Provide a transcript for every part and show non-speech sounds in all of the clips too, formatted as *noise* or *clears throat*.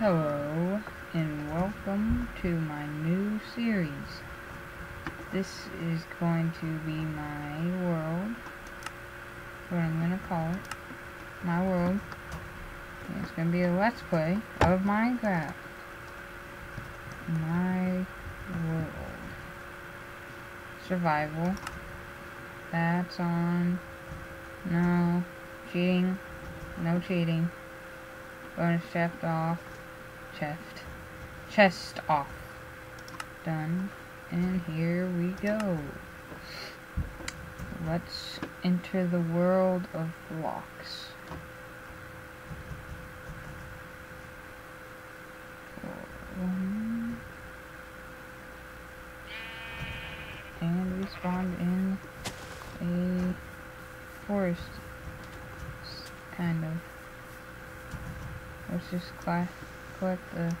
Hello, and welcome to my new series. This is going to be my world. What I'm going to call it. My world. And it's going to be a let's play of Minecraft. My world. Survival. That's on. No. Cheating. No cheating. Bonus chest off. Chest. Chest off. Done. And here we go. Let's enter the world of blocks. And we spawned in a forest, kind of. Let's just cla collect the.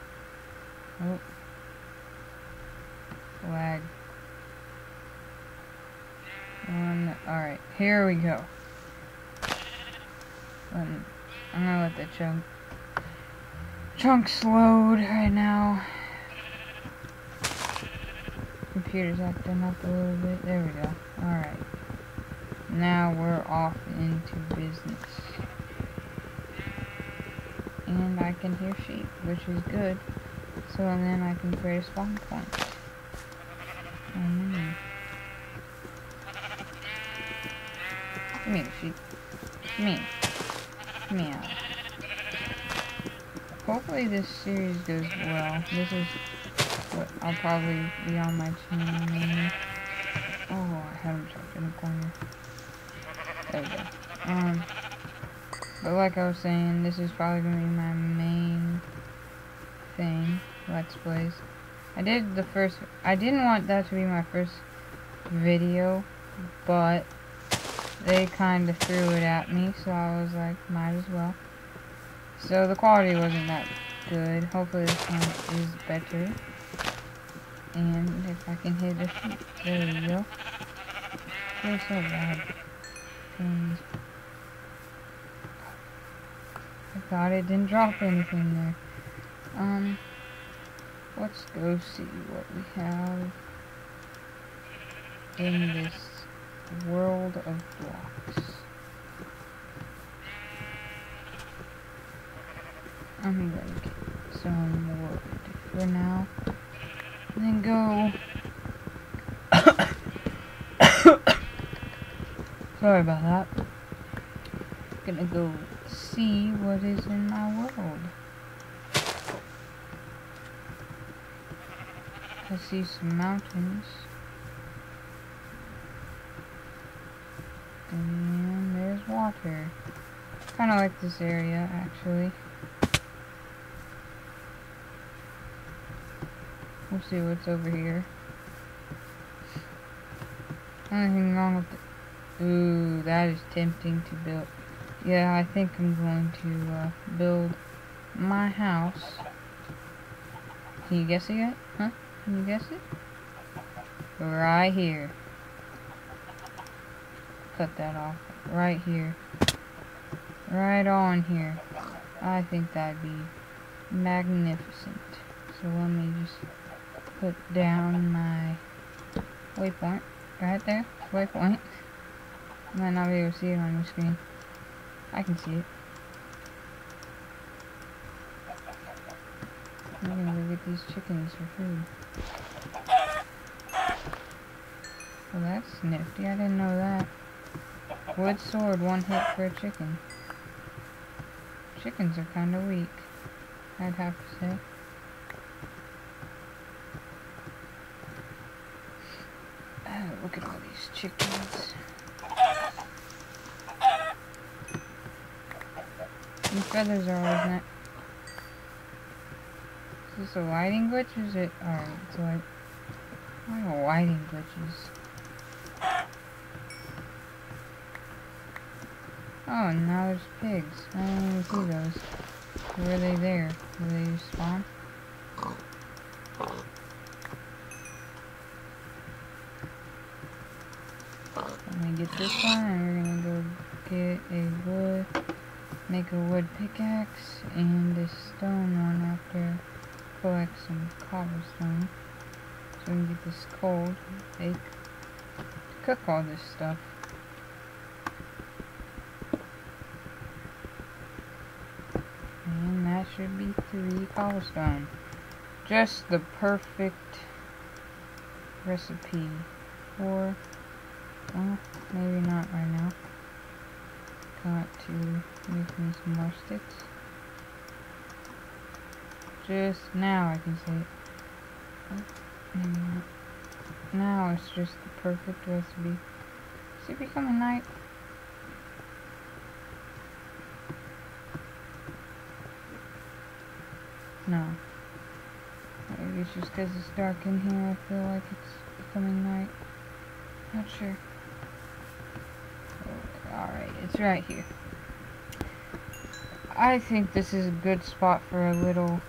Oh. Lag. One. Alright, here we go. Um, I'm gonna let the chunk. Chunks load right now. Computer's acting up a little bit. There we go. Alright. Now we're off into business. And I can hear sheep, which is good. So and then I can create a spawn point. Oh man. Come here, sheep. Come here. Come here. Hopefully this series goes well. This is what I'll probably be on my channel. Oh, I him trapped in the corner. There we go. Um, but like I was saying, this is probably gonna be my main thing. Let's plays. I did the first. I didn't want that to be my first video, but they kind of threw it at me, so I was like, might as well. So the quality wasn't that good. Hopefully this one is better. And if I can hit a there we go. Feels so bad. And Thought it didn't drop anything there. Um, let's go see what we have in this world of blocks. I'm gonna get some wood for now. And then go. *coughs* Sorry about that. Gonna go see what is in my world. I see some mountains. And there's water. Kinda like this area, actually. We'll see what's over here. Anything wrong with it? Ooh, that is tempting to build. Yeah, I think I'm going to uh, build my house. Can you guess it yet? Huh? Can you guess it? Right here. Cut that off. Right here. Right on here. I think that'd be magnificent. So let me just put down my waypoint. Right there. Waypoint. Might not be able to see it on your screen. I can see it. I'm gonna go get these chickens for food. Well, that's nifty. I didn't know that. Wood sword, one hit for a chicken. Chickens are kind of weak, I'd have to say. Oh, look at all these chickens. Feathers are always nice. Is this a lighting glitch is it? Alright, it's like. Why are lighting glitches? Oh, now there's pigs. I don't even see those. Were they there? Were they spawn? Let me get this one and we're gonna go get a wood make a wood pickaxe and a stone one after collect some cobblestone. So we can get this cold. Bake cook all this stuff. And that should be three cobblestone. Just the perfect recipe or well maybe not right now. Got to make me some more sticks. Just now I can see it. Oh, now it's just the perfect recipe. Is it becoming night? No. Maybe it's just because it's dark in here I feel like it's becoming night. Not sure. Alright, it's right here. I think this is a good spot for a little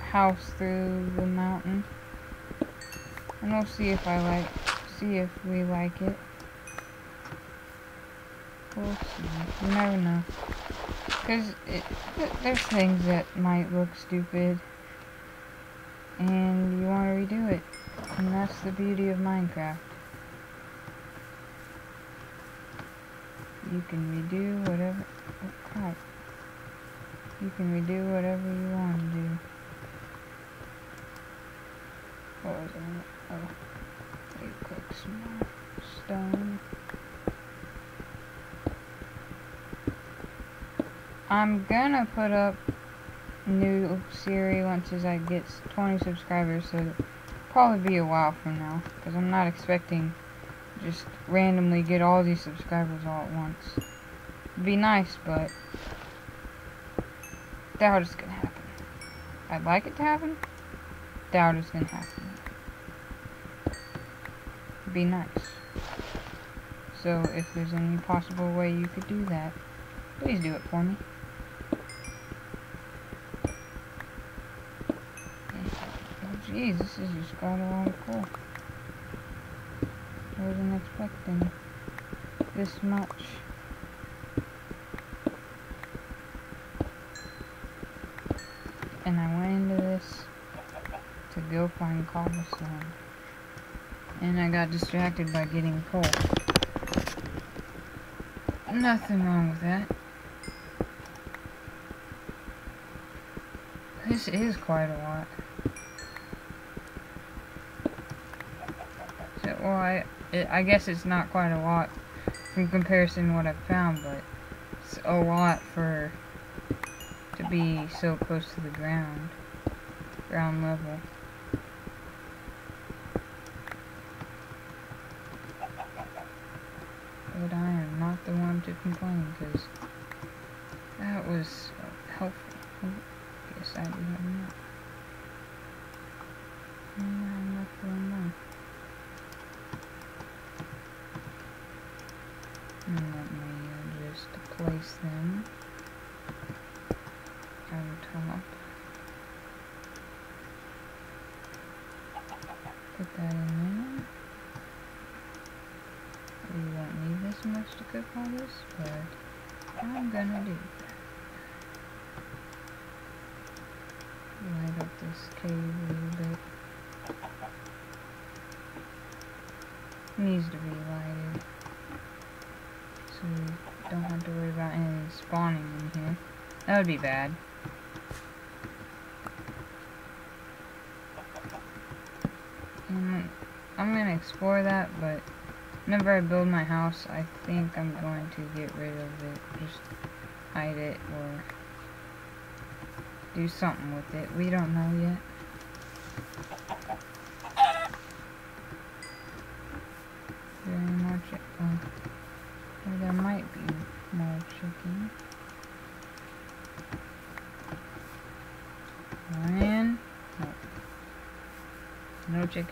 house through the mountain. And we'll see if I like, see if we like it. We'll see. You never know. Because there's things that might look stupid. And you want to redo it. And that's the beauty of Minecraft. You can redo whatever, oh crap, you can redo whatever you want to do. What was it? Oh, you cook some stone. I'm gonna put up new series once as I get 20 subscribers, so probably be a while from now, because I'm not expecting just randomly get all these subscribers all at once. It'd be nice, but doubt it's gonna happen. I'd like it to happen. Doubt it's gonna happen. It'd be nice. So if there's any possible way you could do that, please do it for me. Oh jeez, this is just got a lot of cool. I wasn't expecting this much. And I went into this to go find cobblestone. And I got distracted by getting coal. Nothing wrong with that. This is quite a lot. So, well, I, it, I guess it's not quite a lot in comparison to what I've found, but it's a lot for to be so close to the ground, ground level. But I am not the one to complain, because that was helpful. Oh, I guess I do have enough. Yeah, enough for enough. And let me just place them on top. Put that in there. We won't need this much to cook all this, but I'm gonna do that. Light up this cave a little bit. Needs to be lighted so we don't have to worry about anything spawning in here. That would be bad. And I'm gonna explore that, but whenever I build my house, I think I'm going to get rid of it. Just hide it or do something with it. We don't know yet. Very much. Oh. Or there might be more chicken. And no. For me.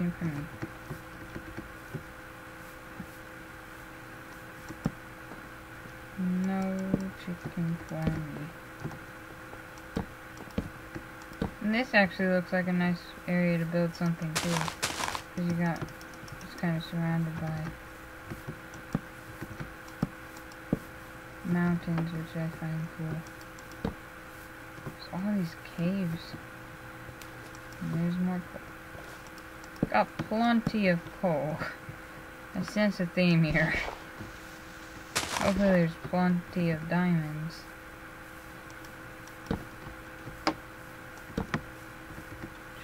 No chicken for me. And this actually looks like a nice area to build something too. Because you got, it's kind of surrounded by mountains, which I find cool. There's all these caves. And there's more Got plenty of coal. I sense a theme here. Hopefully there's plenty of diamonds.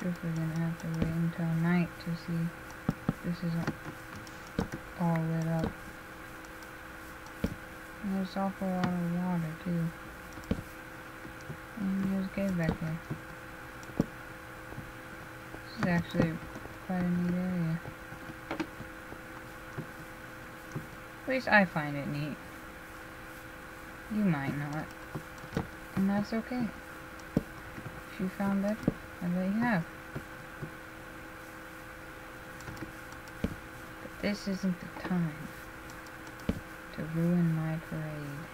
Truthfully gonna have to wait until night to see if this is all lit up. And there's awful lot of water too. And there's a cave back there. This is actually quite a neat area. At least I find it neat. You might not. And that's okay. If you found that, I bet you have. But this isn't the time to ruin my parade.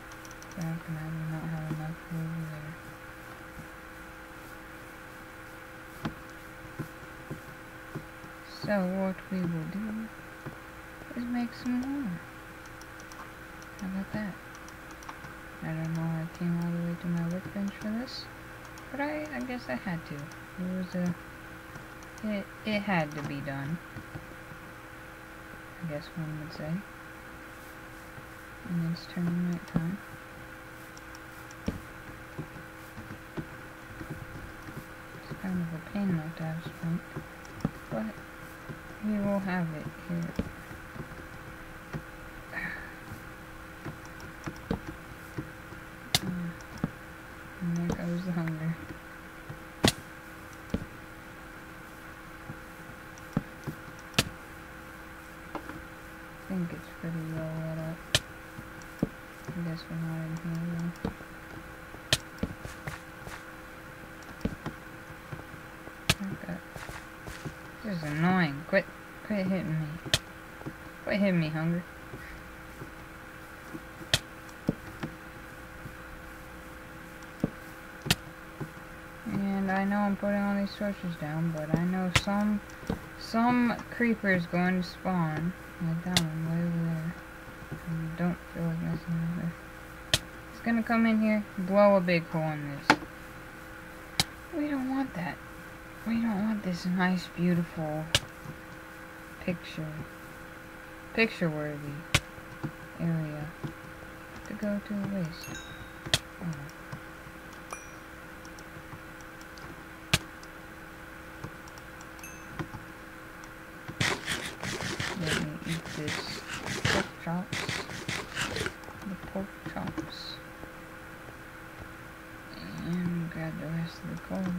Back and I do not have enough over there. So what we will do is make some more. How about that? I don't know I came all the way to my workbench for this, but I, I guess I had to. It was a, it, it had to be done. I guess one would say. And it's turning night time. It's kind of a pain not to have sprint, but we will have it here. And there goes the hunger. I think it's pretty well lit up. I guess we're not in here though. Okay. This is annoying. Quit quit hitting me. Quit hitting me, hunger. And I know I'm putting all these torches down, but I know some some creeper's going to spawn. Like that one way over there. And don't feel like messing with it. It's gonna come in here, blow a big hole in this. We don't want that. We don't want this nice, beautiful picture, picture worthy area to go to waste. Oh. Let me eat this pork chops. The pork chops. And grab the rest of the coal.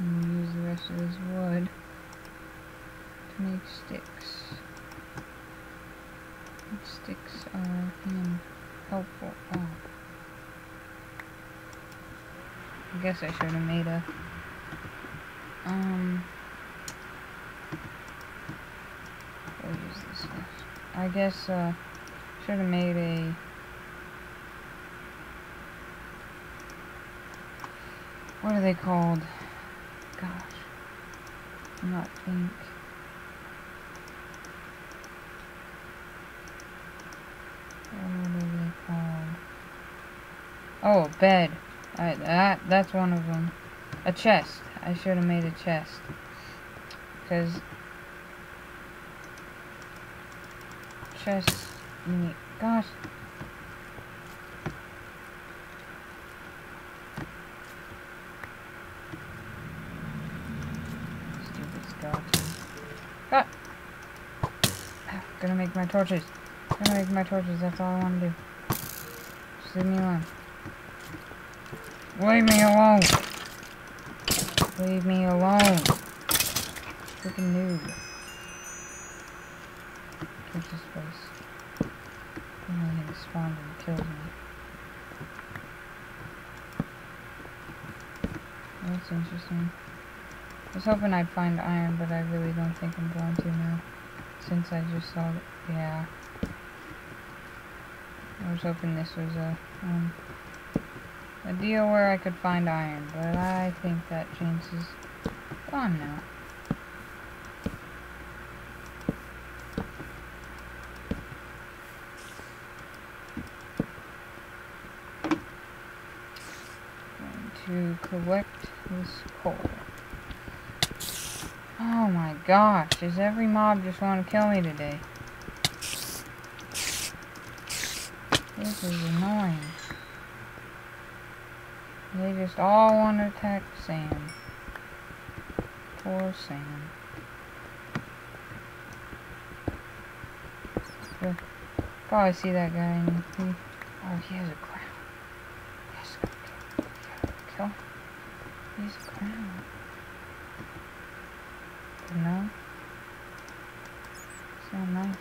And use the rest of this wood to make sticks. And sticks are um, helpful. Oh. I guess I should have made a um what is this? I guess uh should have made a what are they called? Gosh. I'm not think. What are they called? Oh, a bed. I, that that's one of them. A chest. I should have made a chest. Cause chest gosh. Stupid skeleton. Ah! Ah, Gonna make my torches. Gonna make my torches, that's all I wanna do. Just leave me alone. Leave me alone. Leave me alone. Freaking noob. Catch this place. And then he spawned and killed me. That's interesting. I was hoping I'd find iron, but I really don't think I'm going to now. Since I just saw it. Yeah. I was hoping this was a, um, a deal where I could find iron, but I think that chance is gone now. Going to collect this coal. Oh my gosh, does every mob just want to kill me today? They just all want to attack Sam. Poor Sam. Probably see that guy and he, oh, he has a crown. Yes, kill, kill. He's a crown. No? Not nice.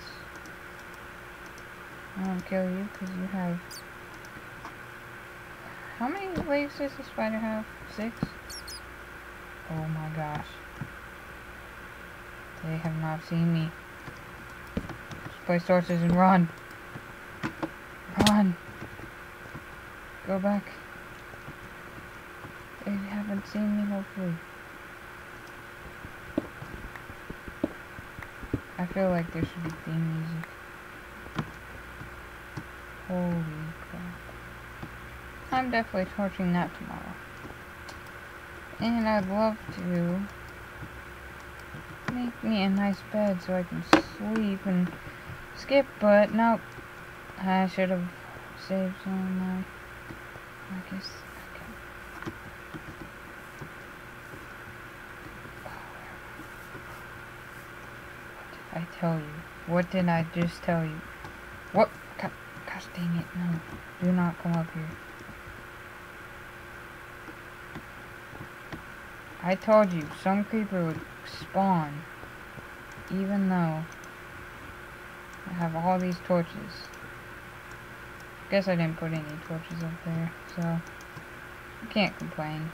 I won't kill you because you have... How many legs does the spider have? Six? Oh my gosh. They have not seen me. Place torches and run. Run. Go back. They haven't seen me, hopefully. I feel like there should be theme music. Holy. I'm definitely torching that tomorrow. And I'd love to make me a nice bed so I can sleep and skip, but nope. I should have saved some of my... I guess... Okay. What did I tell you? What did I just tell you? What? Gosh dang it, no. Do not come up here. I told you, some creeper would spawn. Even though I have all these torches. Guess I didn't put any torches up there, so I can't complain.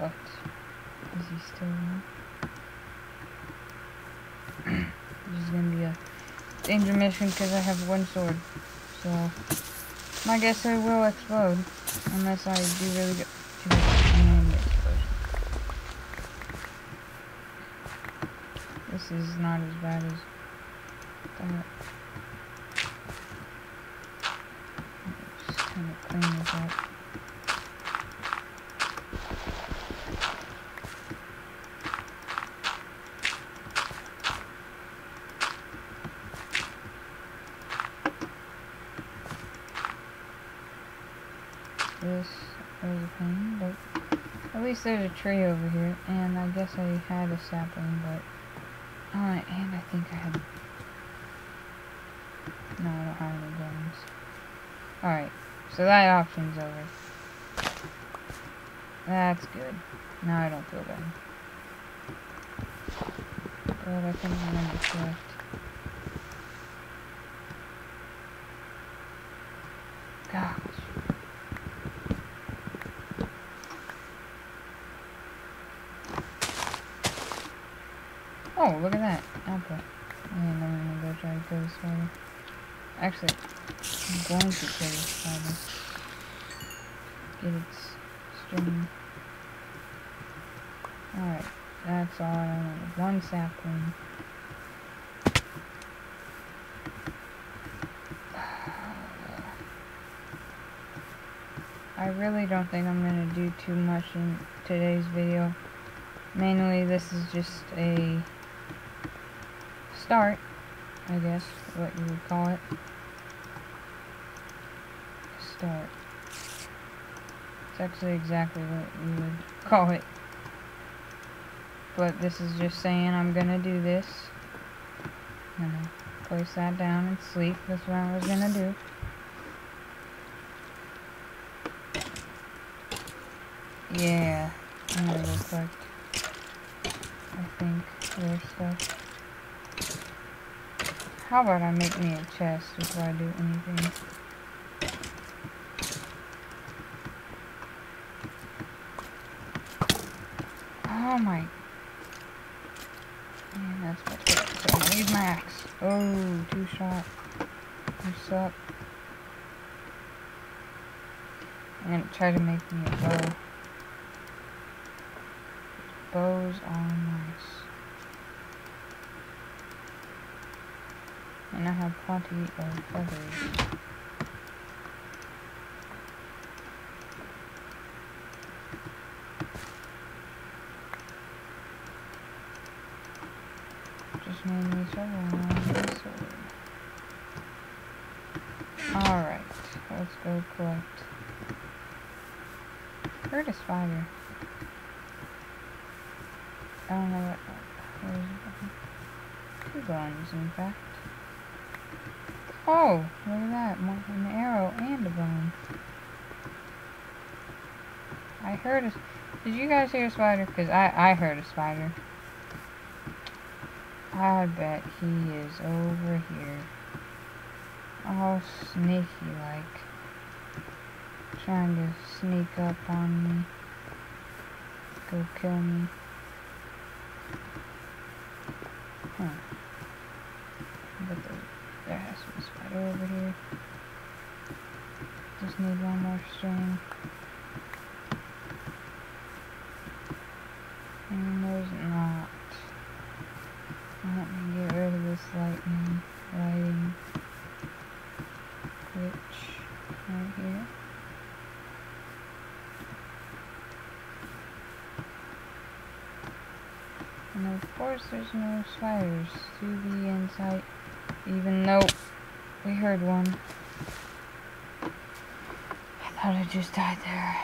But is he still on? *clears throat* this is gonna be a danger mission because I have one sword. So, I guess I will explode. Unless I do really good. This is not as bad as that. Just kind of clean this up. this is a pain, but at least there's a tree over here, and I guess I had a sapling, but, uh, and I think I have... no, I don't have any guns. Alright, so that option's over. That's good. Now I don't feel bad. But I think I'm gonna collect. Gosh. Oh, look at that. Apple. And I'm gonna go the spider. Actually, I'm going to kill spider. Get its string. Alright, that's all I want. One sapling. *sighs* I really don't think I'm going to do too much in today's video. Mainly, this is just a start, I guess, what you would call it. Start. It's actually exactly what you would call it. But this is just saying I'm gonna do this. I'm gonna place that down and sleep. That's what I was gonna do. Yeah, I'm gonna go collect, I think, their stuff. How about I make me a chest before I do anything? Oh my... Yeah, that's better. So I'm use my axe. Oh, two shot. You suck. I'm gonna try to make me a bow. party and feathers. Just name the around. Alright, let's go collect. Where is fire? I don't know what. Two bones, in fact. Oh, look at that. An arrow and a bone. I heard a... Did you guys hear a spider? Because I, I heard a spider. I bet he is over here. All sneaky like. Trying to sneak up on me. Go kill me. Huh. But there, there has spider over here. Just need one more string. And there's not. Let me get rid of this lightning, lighting glitch right here. And of course there's no spiders to be in sight, even though we heard one. I thought I just died there.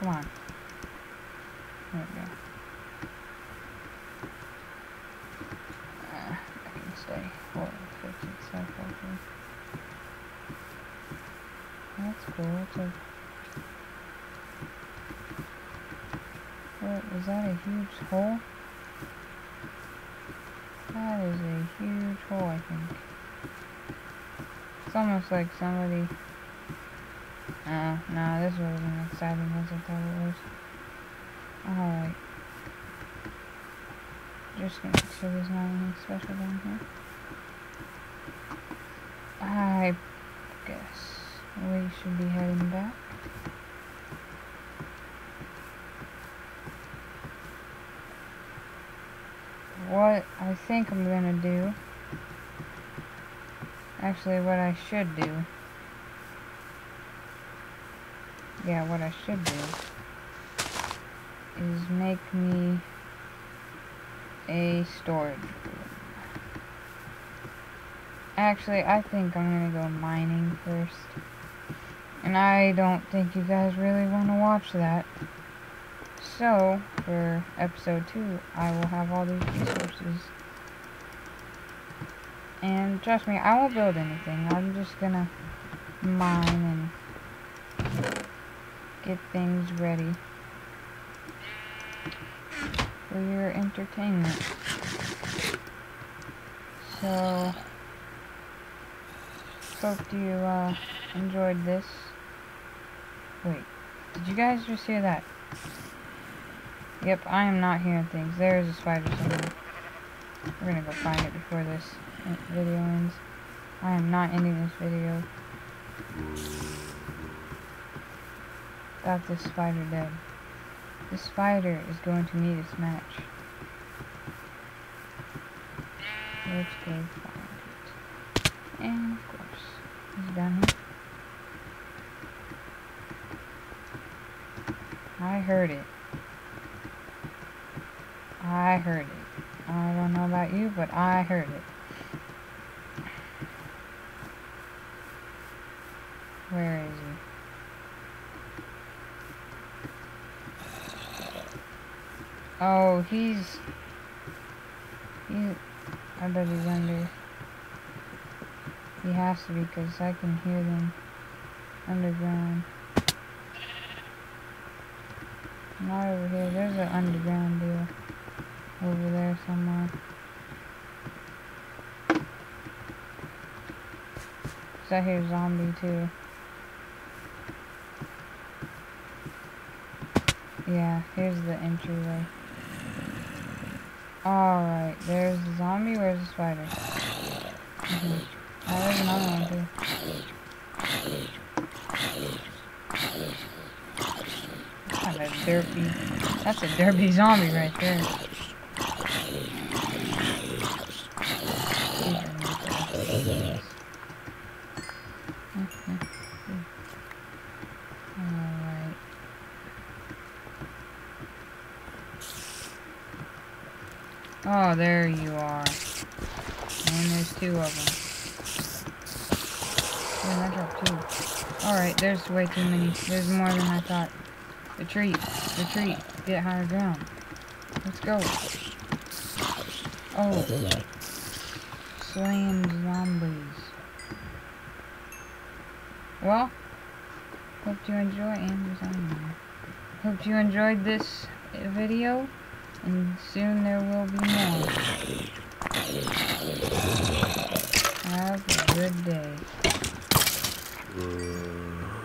Come on. There we go. Uh, I can stay. Hold on, fix itself over. That's cool. It's a. What, is that a huge hole? That is a huge hole, I think. It's almost like somebody Oh, no, this wasn't exciting as I thought it was. Alright. Just gonna make sure there's not anything special down here. I guess we should be heading back. What I think I'm gonna do, actually what I should do, yeah, what I should do is make me a storage room. Actually, I think I'm gonna go mining first. And I don't think you guys really want to watch that. So, for episode 2, I will have all these resources. And trust me, I won't build anything. I'm just gonna mine and get things ready for your entertainment. So, hope you uh, enjoyed this. Wait, did you guys just hear that? Yep, I am not hearing things. There is a spider somewhere. We're gonna go find it before this video ends. I am not ending this video. Got this spider dead. This spider is going to need its match. Let's go find it. And of course, it's down here. I heard it. I heard it. I don't know about you, but I heard it. Where is he? Oh, he's... He's... I bet he's under. He has to be, because I can hear them underground. Not over here. There's an underground deal. Over there somewhere. Cause I hear zombie too. Yeah, here's the entryway. Alright, there's the zombie, where's the spider? Mm -hmm. There's another one too. That's a derpy, that's a derpy zombie right there. Oh, there you are. And there's two of them. Oh, I dropped two. Alright, there's way too many. There's more than I thought. Retreat. Retreat. Get higher ground. Let's go. Oh. Slaying zombies. Well, hope you enjoy and Hope you enjoyed this video, and soon there will be more. Have a good day. Mm.